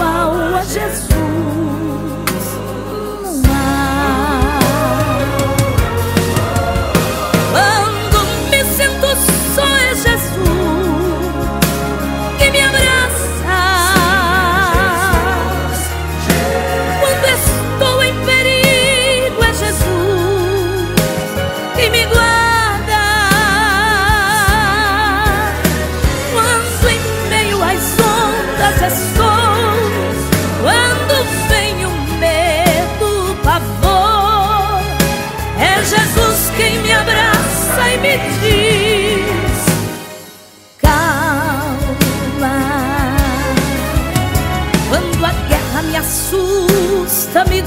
igual a Jesus. Assusta, me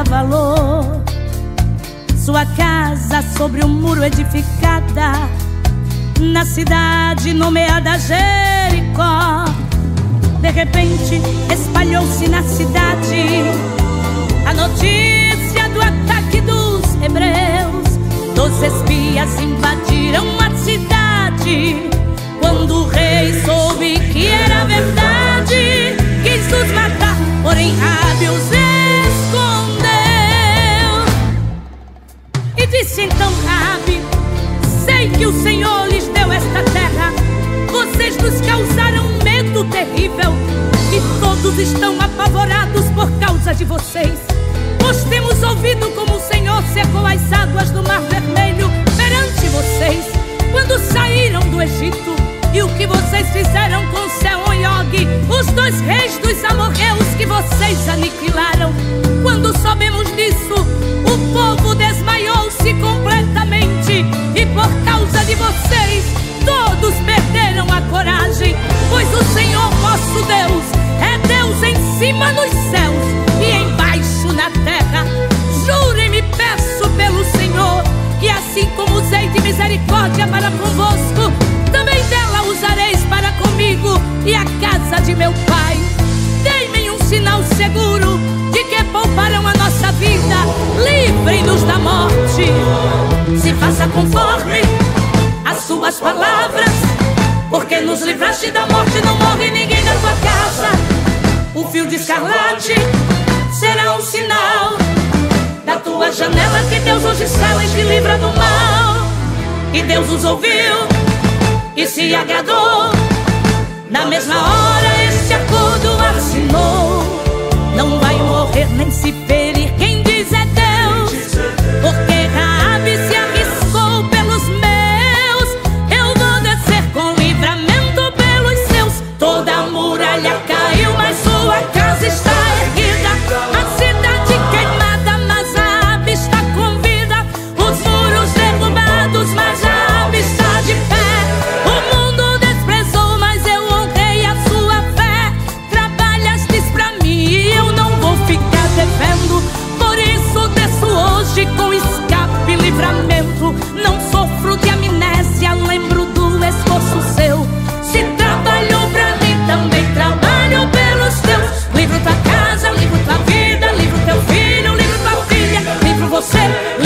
dava valor. Sua casa sobre um muro edificada, na cidade nomeada Jericó. De repente espalhou-se na cidade a notícia do ataque dos hebreus. Dos espias invadiram a cidade. Quando o rei soube que era verdade, quis os matar, porém Rabi Então Rabi: Sei que o Senhor lhes deu esta terra. Vocês nos causaram um medo terrível e todos estão apavorados por causa de vocês. Pois temos ouvido como o Senhor secou as águas do Mar Vermelho perante vocês quando saíram do Egito. E o que vocês fizeram com Seon Og, os dois reis dos amorreus que vocês aniquilaram. Quando soubemos disso, o povo desmaiou-se completamente. E por causa de vocês, todos perderam a coragem. Pois o Senhor vosso Deus é Deus em cima nos céus e embaixo na terra. Juro e me peço pelo Senhor que assim como usei de misericórdia para convosco, usareis para comigo e a casa de meu pai. Dei-me um sinal seguro de que pouparão a nossa vida, livrem-nos da morte. Se faça conforme as tuas palavras, porque nos livraste da morte, não morre ninguém na tua casa. O fio de escarlate será um sinal da tua janela que Deus hoje cela e te livra do mal. E Deus os ouviu e se agradou. Na mesma hora esse acordo assinou. Não vai morrer nem se ferir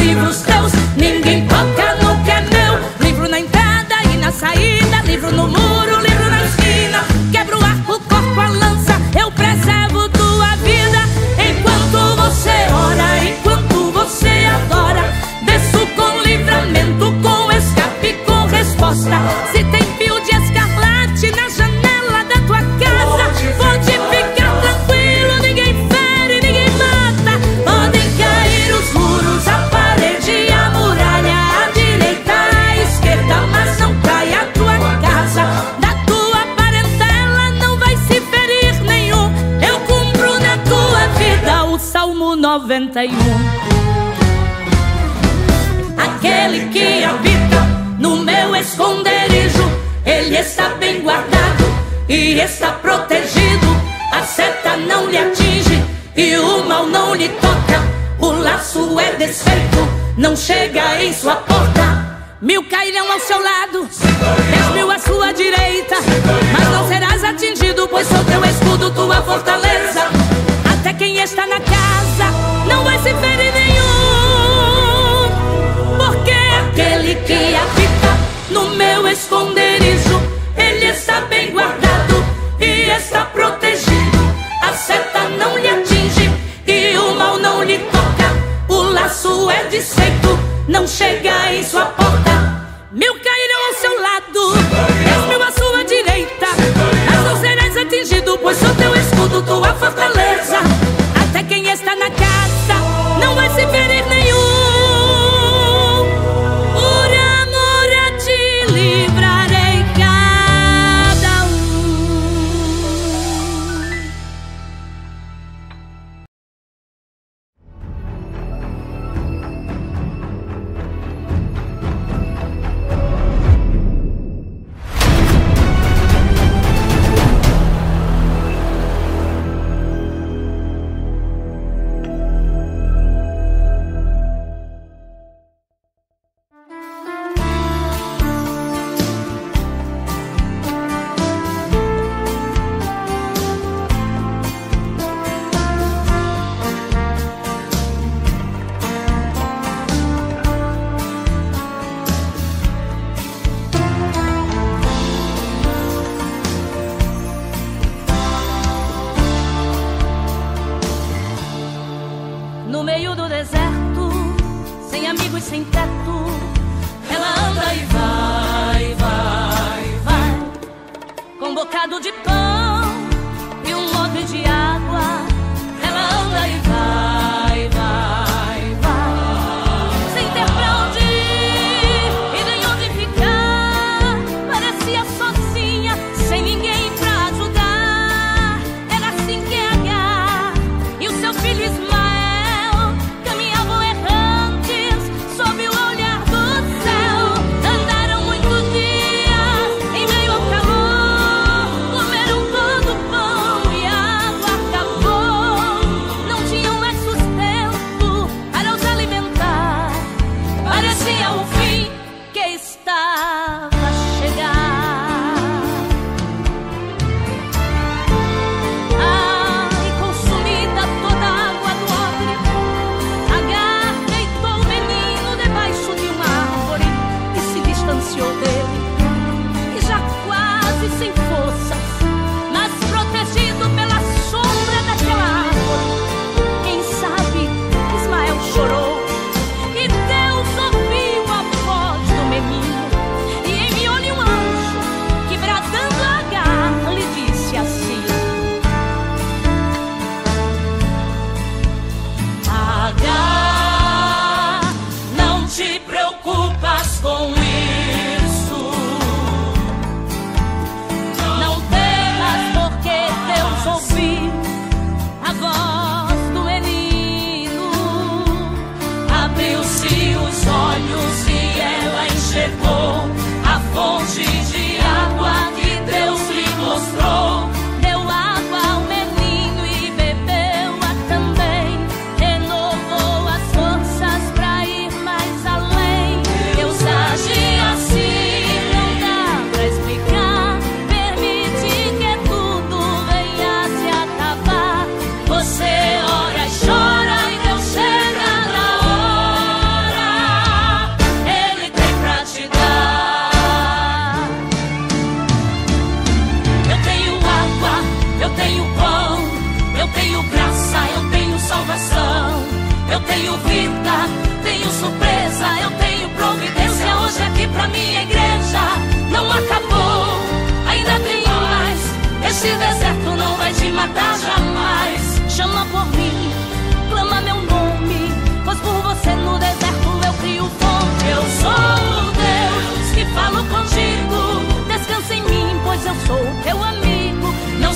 você, livro os teus. 91. Aquele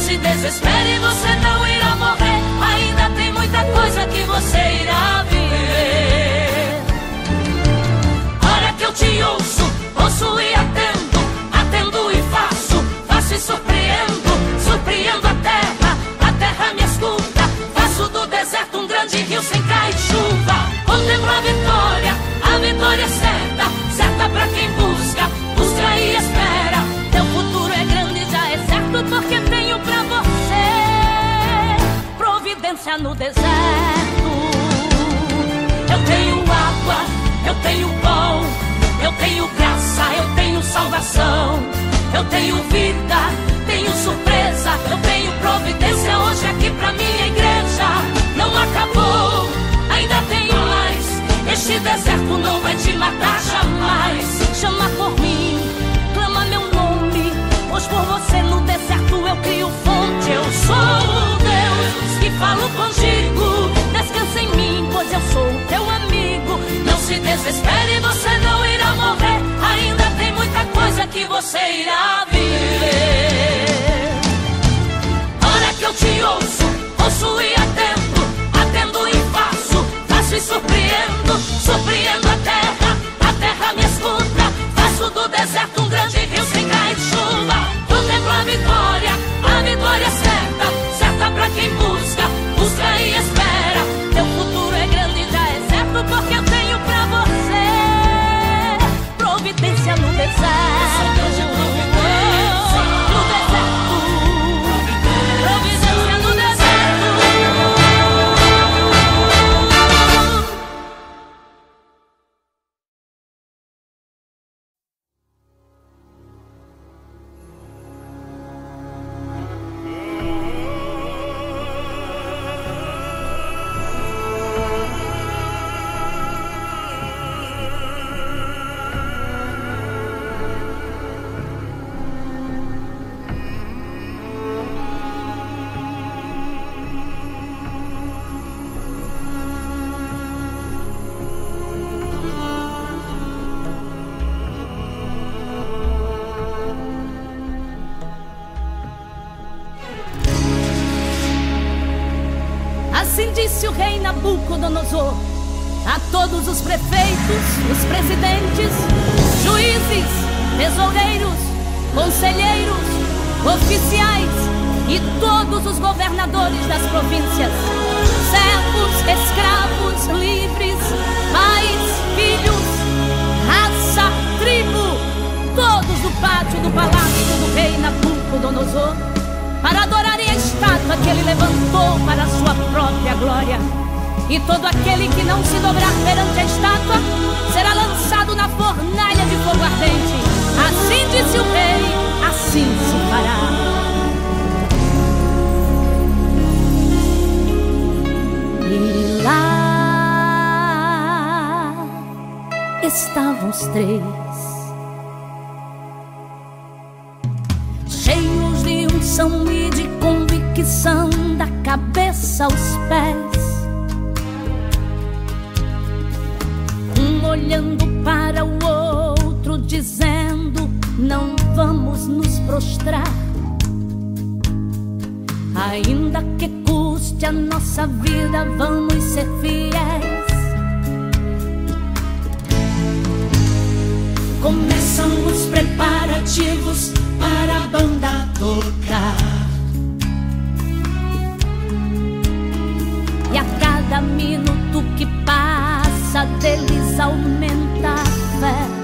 se desespere, você não irá morrer. Ainda tem muita coisa que você irá viver. Olha que eu te ouço, ouço e atendo, atendo e faço, faço e surpreendo, surpreendo a terra, a terra me escuta. Faço do deserto um grande rio sem cair chuva. Contemplo a vitória, a vitória é certa. no deserto. Eu tenho água, eu tenho pão, eu tenho graça, eu tenho salvação, eu tenho vida, tenho surpresa, eu tenho providência hoje aqui pra minha igreja. Não acabou, ainda tenho mais. Este deserto não vai te matar jamais. Chama por mim. eu crio fonte, eu sou o Deus que falo contigo. Descansa em mim, pois eu sou o teu amigo. Não se desespere, você não irá morrer. Ainda tem muita coisa que você irá viver. Nabucodonosor, para adorarem a estátua que ele levantou para a sua própria glória. E todo aquele que não se dobrar perante a estátua será lançado na fornalha de fogo ardente. Assim disse o rei, assim se fará. E lá estavam os três, de unção e de convicção, da cabeça aos pés. olhando para o outro, dizendo: Não vamos nos prostrar. Ainda que custe a nossa vida, vamos ser fiéis. Começam os preparativos para a banda tocar. E a cada minuto que passa deles aumenta a fé.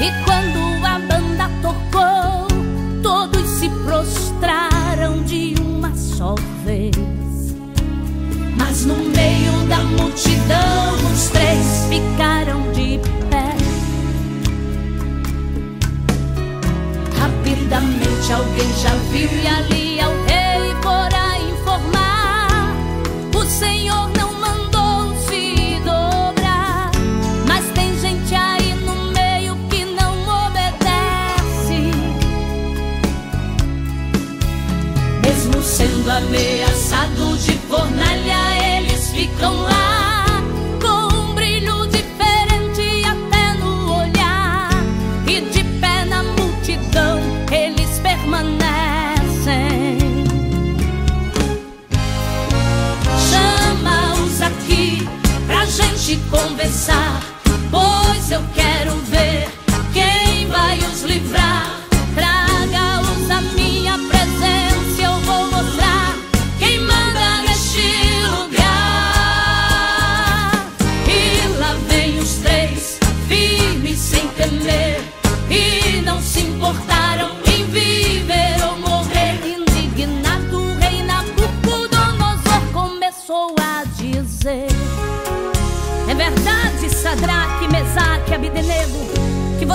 E quando a banda tocou, todos se prostraram de uma só vez. Mas no meio da multidão, os três ficaram de pé. Alguém já viu e ali ao rei fora informar. O Senhor não mandou se dobrar, mas tem gente aí no meio que não obedece. Mesmo sendo ameaçado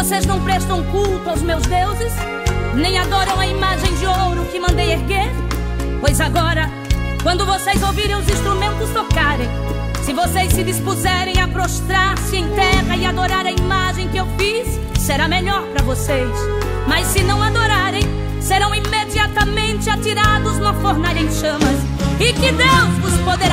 vocês não prestam culto aos meus deuses, nem adoram a imagem de ouro que mandei erguer? Pois agora, quando vocês ouvirem os instrumentos tocarem, se vocês se dispuserem a prostrar-se em terra e adorar a imagem que eu fiz, será melhor para vocês. Mas se não adorarem, serão imediatamente atirados na fornalha em chamas. E que Deus vos poderá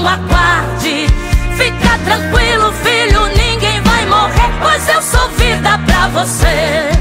não aguarde. Fica tranquilo, filho, ninguém vai morrer, pois eu sou vida pra você.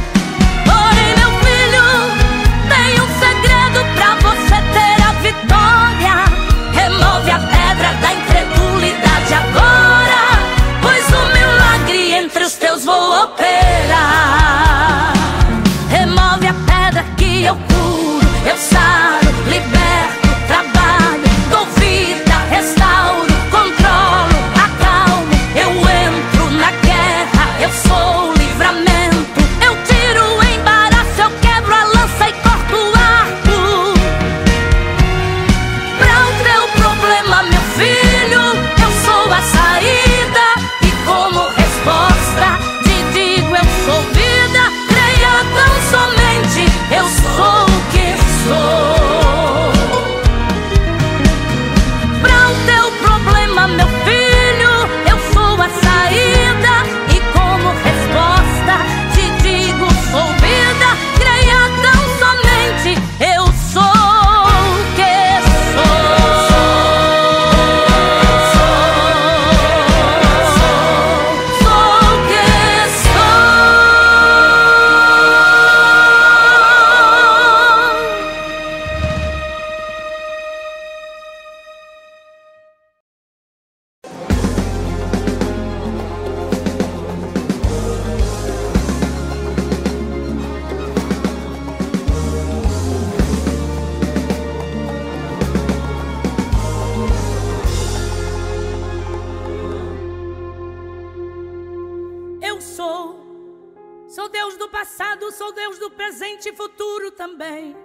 também.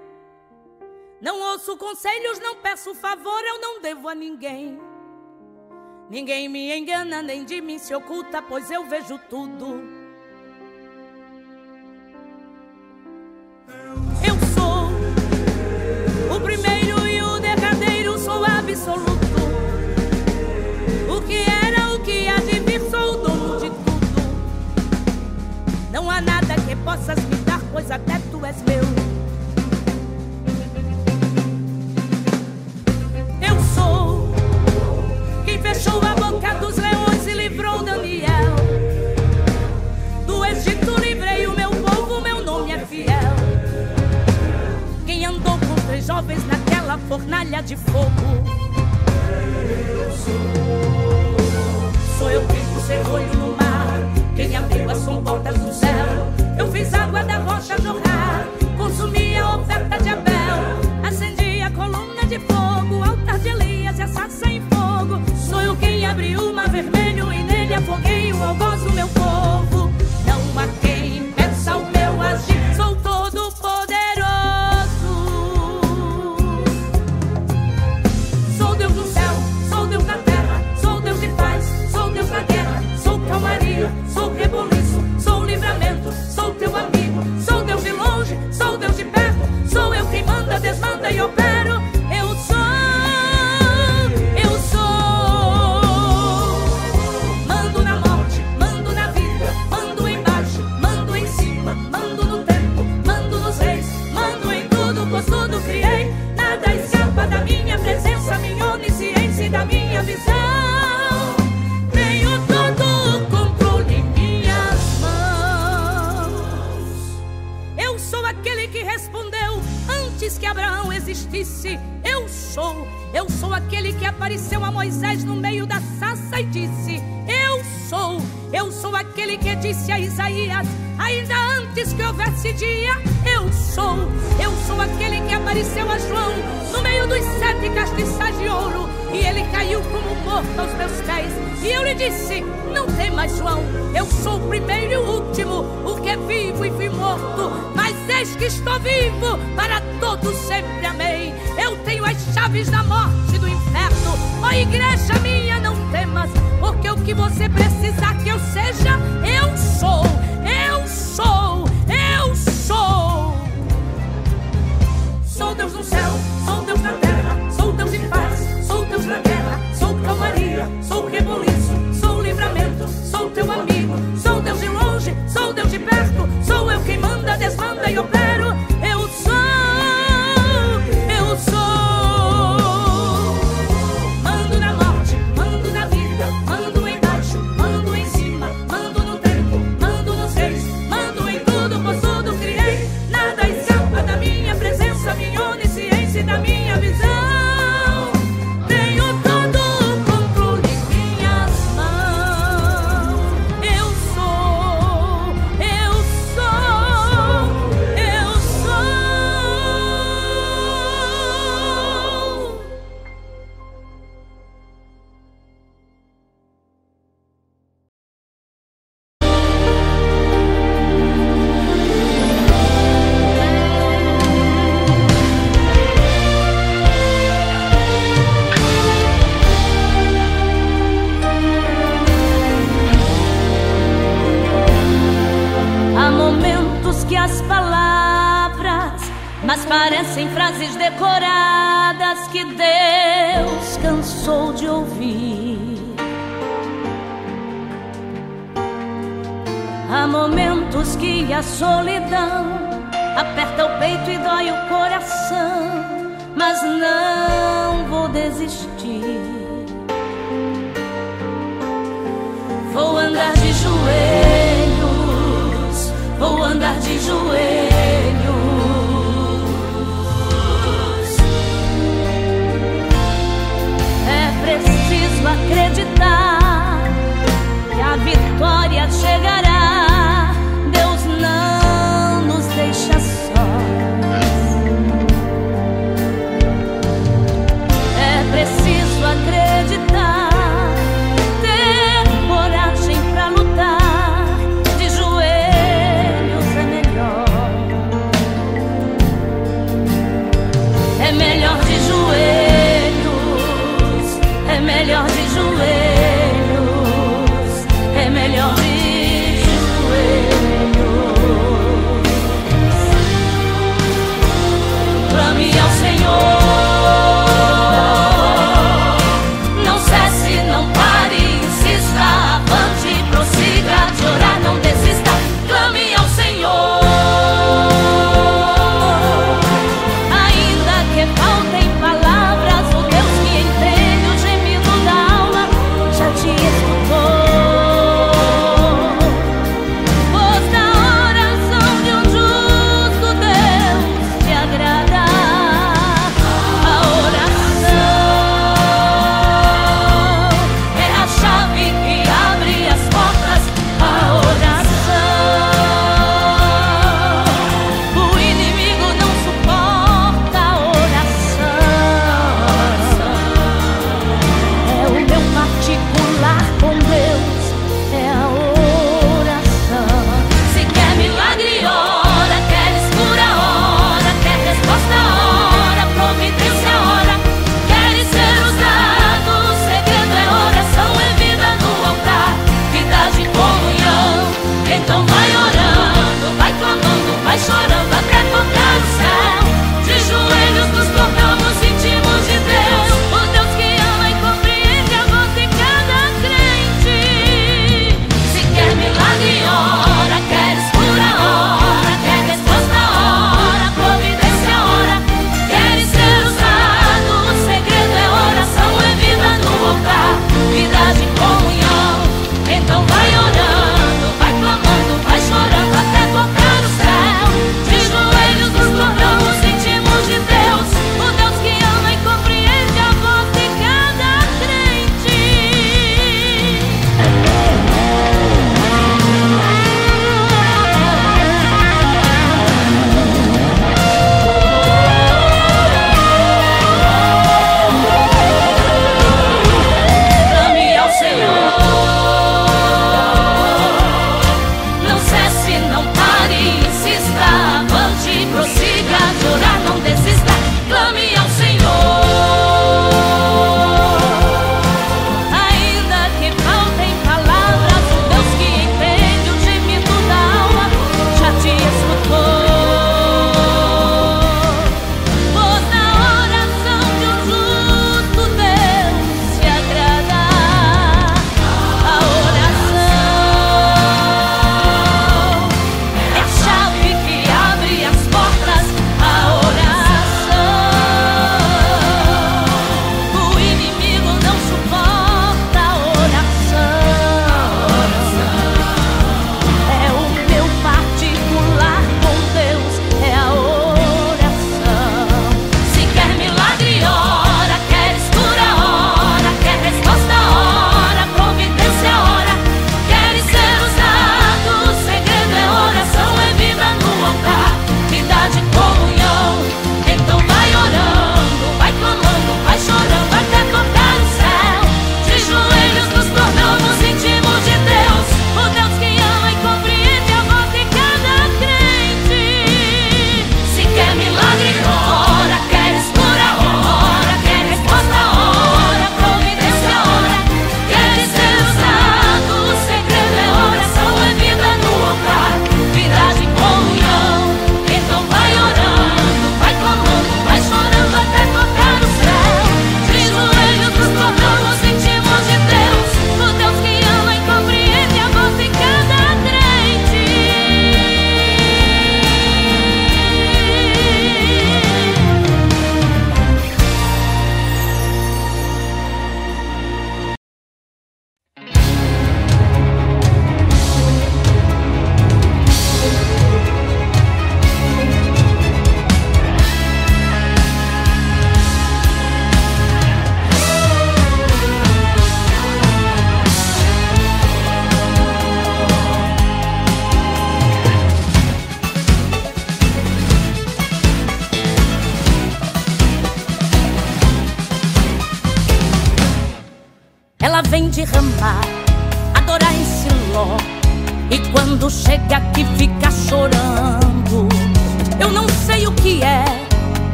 Não ouço conselhos, não peço favor, eu não devo a ninguém. Ninguém me engana, nem de mim se oculta, pois eu vejo tudo. Eu sou o primeiro e o derradeiro, sou absoluto. O que era, o que há de vir, sou o dono de tudo. Não há nada que possas me dar, pois até tu és meu. sou. Quem fechou a boca dos leões e livrou Daniel. Do Egito livrei o meu povo, meu nome é fiel. Quem andou com três jovens naquela fornalha de fogo. Sou. Eu que pus olho no mar. Quem abriu as comportas do céu. Eu fiz água da rocha jorrar. Consumi a oferta de Abel. Acendi a coluna de fogo, altar de abre o mar vermelho e nele afoguei o algoz do meu povo. Não há quem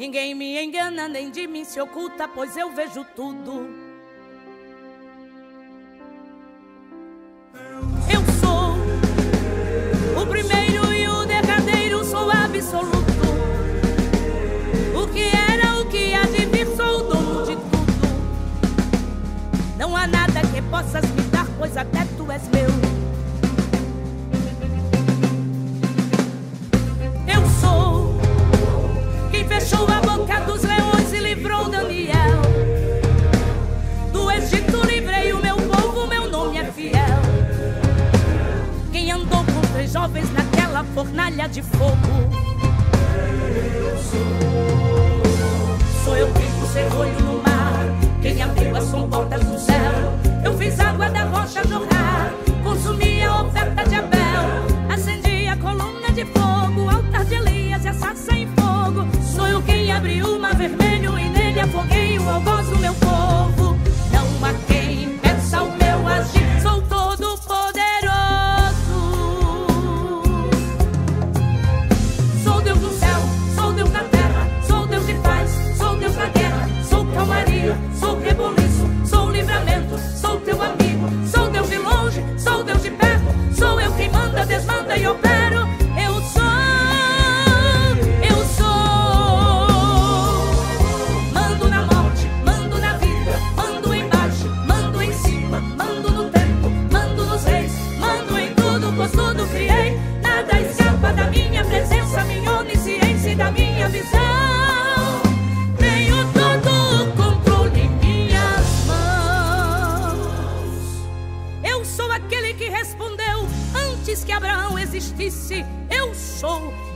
Ninguém me engana, nem de mim se oculta, pois eu vejo tudo. Eu sou o primeiro e o derradeiro, sou absoluto. O que era, o que há de vir, sou o dono de tudo. Não há nada que possas me dar, pois até tu és meu. Fechou a boca dos leões e livrou Daniel. Do Egito livrei o meu povo, meu nome é fiel. Quem andou com três jovens naquela fornalha de fogo? Sou eu quem pus olho no mar, quem abriu as comportas do céu. Eu fiz água da rocha jorrar,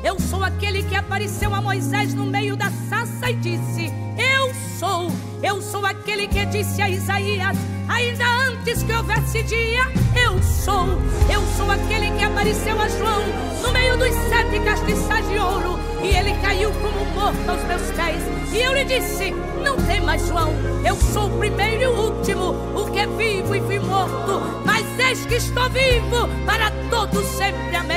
eu sou aquele que apareceu a Moisés no meio da sassa e disse: Eu sou, eu sou aquele que disse a Isaías, ainda antes que houvesse dia: Eu sou, eu sou aquele que apareceu a João no meio dos sete castiçais de ouro, e ele caiu como morto aos meus pés. E eu lhe disse: Não tem mais João, eu sou o primeiro e o último, o que é vivo e fui morto, mas eis que estou vivo para todos sempre. Amém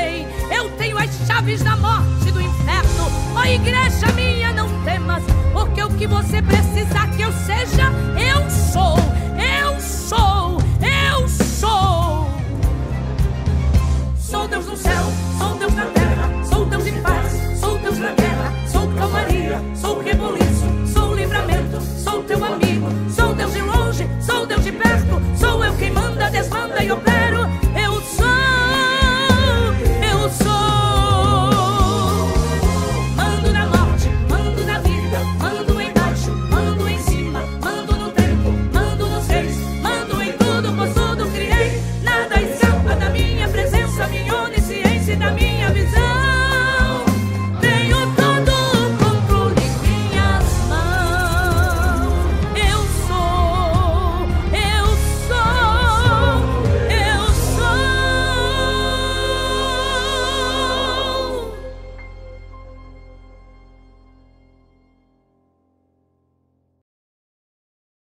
tenho as chaves da morte do inferno. Ó oh, igreja minha, não temas, porque o que você precisar que eu seja, eu sou, eu sou, eu sou. Sou Deus no céu, sou Deus na terra, sou Deus de paz, sou Deus na guerra, sou calmaria, sou reboliço, sou livramento, sou teu amigo.